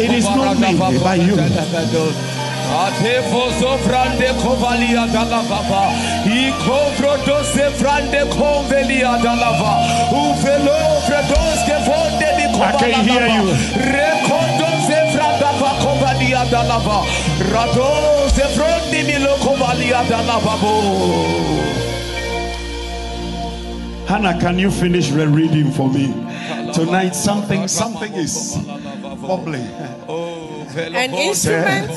It is not me, eh, by you. Frande kovalia dalava, se frande dalava, uvelo fonde di I can hear you. Rekodo se kovalia dalava, rado se frondi kovalia dalava. Hannah, can you finish the reading for me? Tonight, something, something is bubbling. An instrument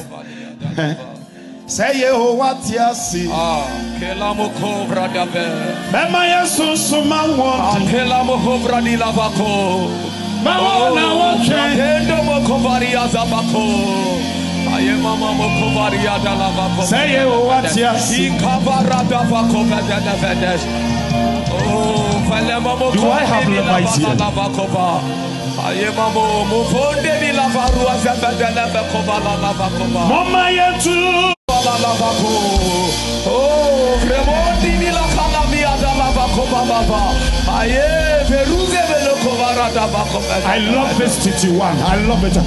Say Yehovah tiasi. Ah, kelamo kovra dabe. Mema yesu suma want. kelamo kovra di lavako. Mawo na woche. Kendo mo kovaria zabako. Aye mama mo kovaria da lavako. Say Yehovah tiasi. Ikavara da vako vede de vedes. Oh, fele mamo Do I have Levites here? lavako ba. Aye mamo mo fonde di lavarua zebede leveko ba la lavako ba. Mama yetu. La lavako. Oh, fremondi di calamia da lavako ba. Aye, veruze velo da vako. I love this 51. I love it.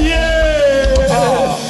Yeah. Ah.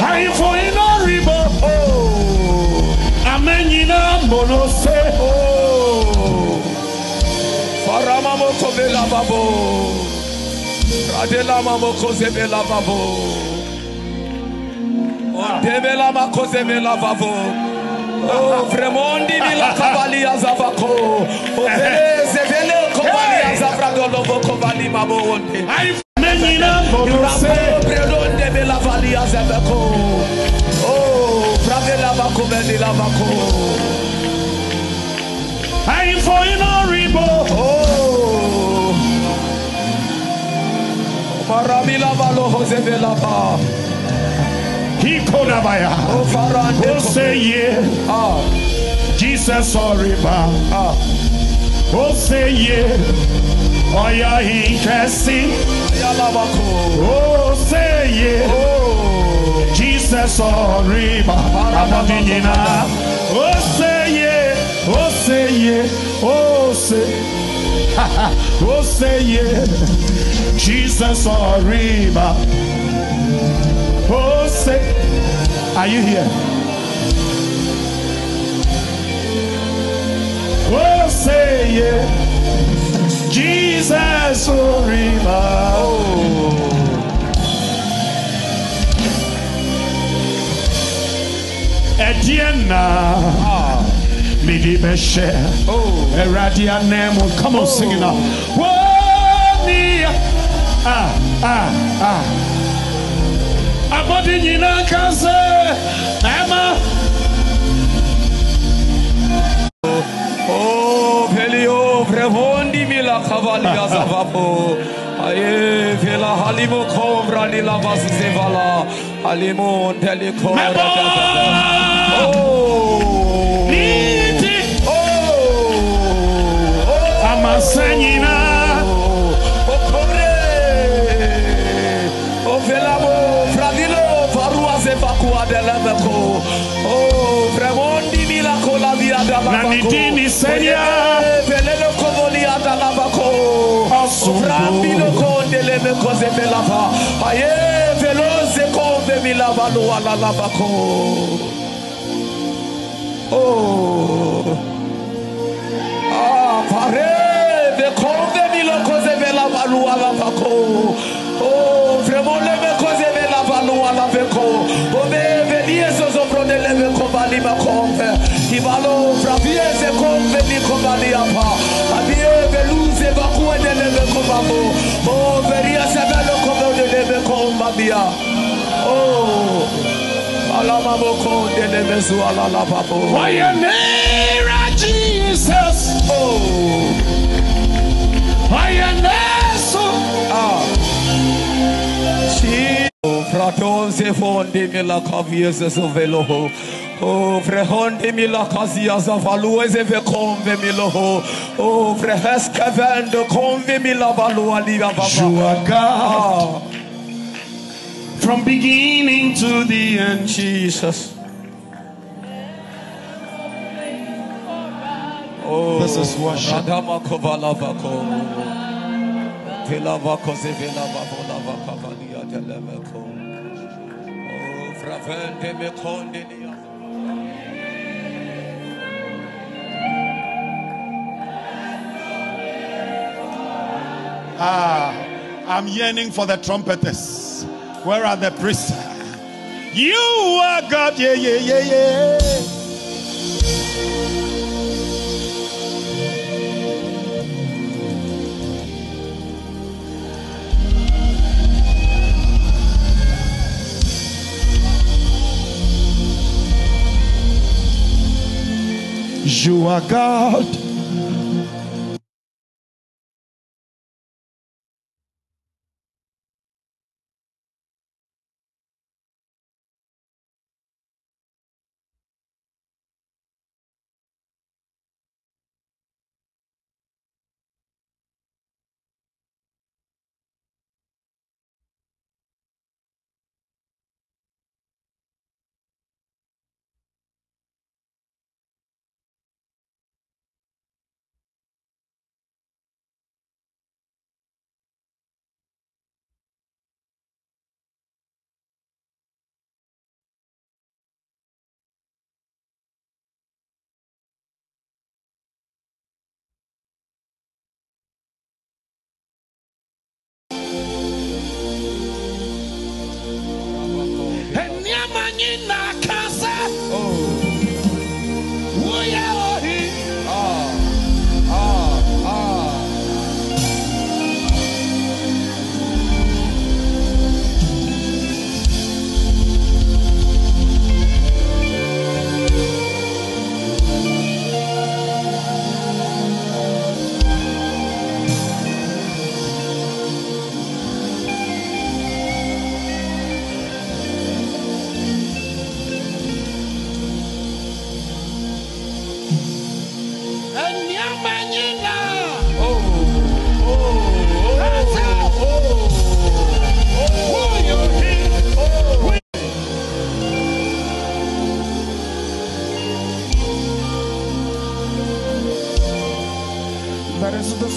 I for you know, Ribo. Oh, Amenyina monose. oh. Farama moko vela babo. Radela mamoko zebela babo. Ondevela makoze vela babo. Oh, vremondi vila kavalia zavako. Oh, vele zevele kovalia zavradolo boko vali mabo onde. I amenyina Predonde vela valia zavako. Oh, pravela bako veli lavako. I for you Ribo. Oh, Maramila valo Jose Velava. He kodabaya. Oh, Farande. Oh, say yeah. Ah, Jesus or riba. ah. Oh, say yeah. Interesting. Yalavako. Oh, say yeah. Oh, Jesus or riba. Amenyina. Oh, say yeah. Oh, say yeah. Oh, say. oh, say yeah. Jesus or riba. Oh, say. Are you here? Oh, say yeah. Jesus or riba. Ediana. Midi Beshe. oh. Eradia Nemo. Come on, sing it now. Wani. Ah, ah, ah. Abadi Nina Kaze. Emma. Oh, Cavalia Zavapo. Aye, Vela Halimo Combra Nila Vasizevala. Halimo Telecom. Oh. Ah, de. Oh, vraiment le cose ve la valua la veco. O me venie so so pro de le veco vali ma com. Kibalo fraviese conve ni comaliapa. Abie veluze vacue de leve comabo. Oh, veria sevelo como de leve combabia. Oh, For your name, Jesus. Oh, For your name, so. ah. Chi- Oh, fraton se fondi mi la caviese su velo. Oh, frehondi mi la casia sa valuese ve conve mi lo. Oh, freheske vendo conve mi la valua liga You are God Ah, from beginning to the end. Jesus. Oh, This is worship. Adama kovala vako. Vela vako se vela vako la vaka. Oh. Ah, I'm yearning for the trumpeters. Where are the priests? You are God. Yeah, yeah, yeah, yeah. You are God.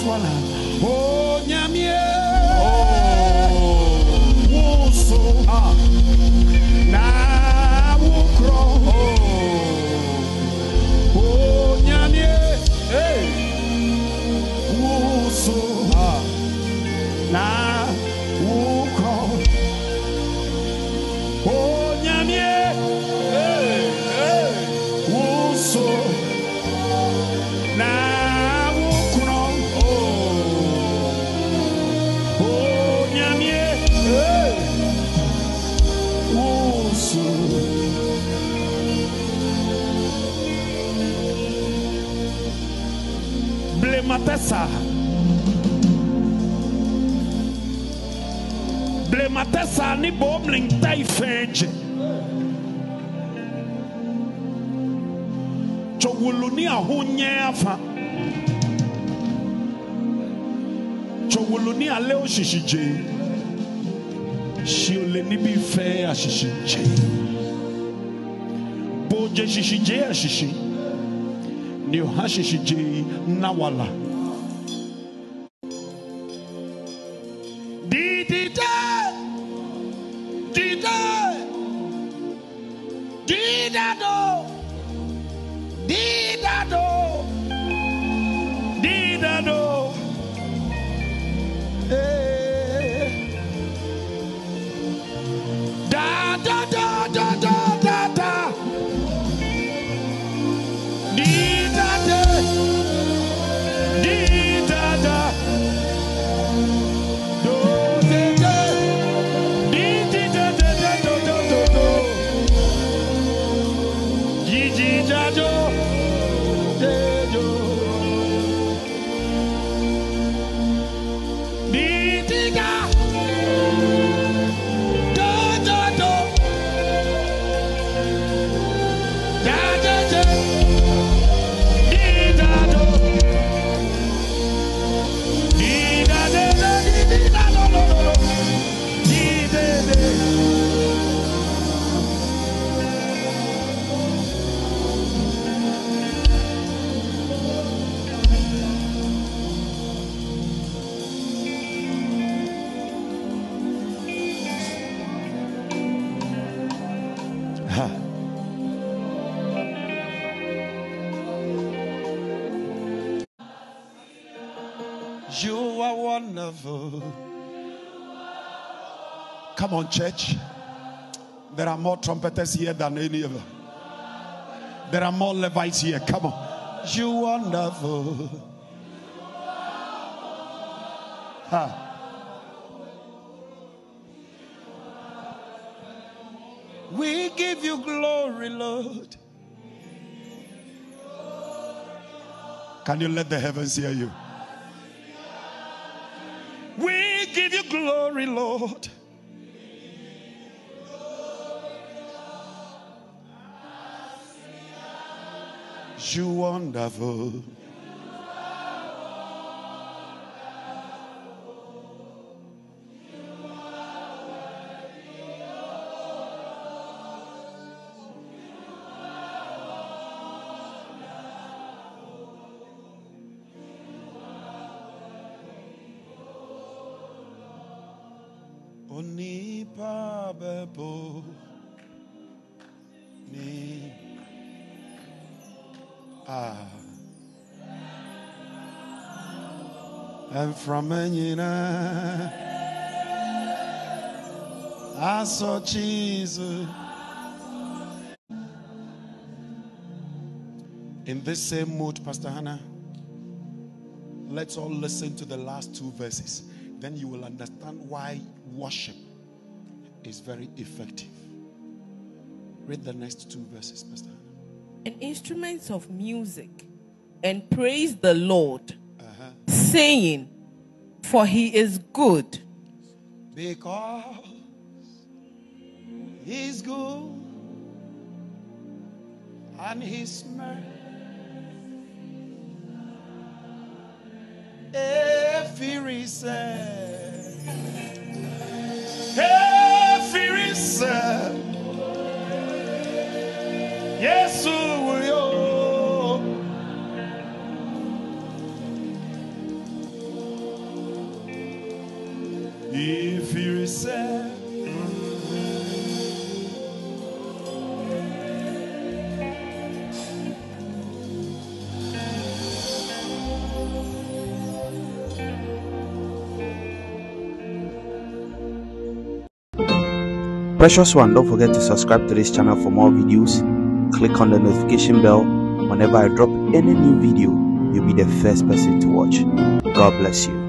One. Oh, Blematesa. Blematesa ni bomling taifeje. Chowulu ni ahunye afa. Chowulu ni ale oshishije. Shiole ni bi fe ashishije. Boje shishije ashishi. New Nawala. Come on, church. There are more trumpeters here than any other. There are more Levites here. Come on. You wonderful. Ha. We give you glory, Lord. Can you let the heavens hear you? We give you glory, Lord. You wonderful. Onipa bebo ni ah Ah. and from Enina I saw Jesus in this same mood Pastor Hannah let's all listen to the last two verses then you will understand why worship is very effective. Read the next two verses, Pastor. And instruments of music and praise the Lord, uh-huh. saying, For he is good, Because he's good and his mercy. Every Precious one, don't forget to subscribe to this channel for more videos. Click on the notification bell. Whenever I drop any new video, you'll be the first person to watch. God bless you.